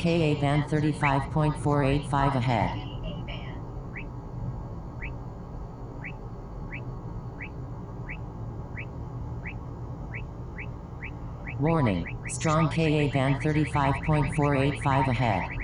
KA band 35.485 ahead. Warning, strong KA band 35.485 ahead.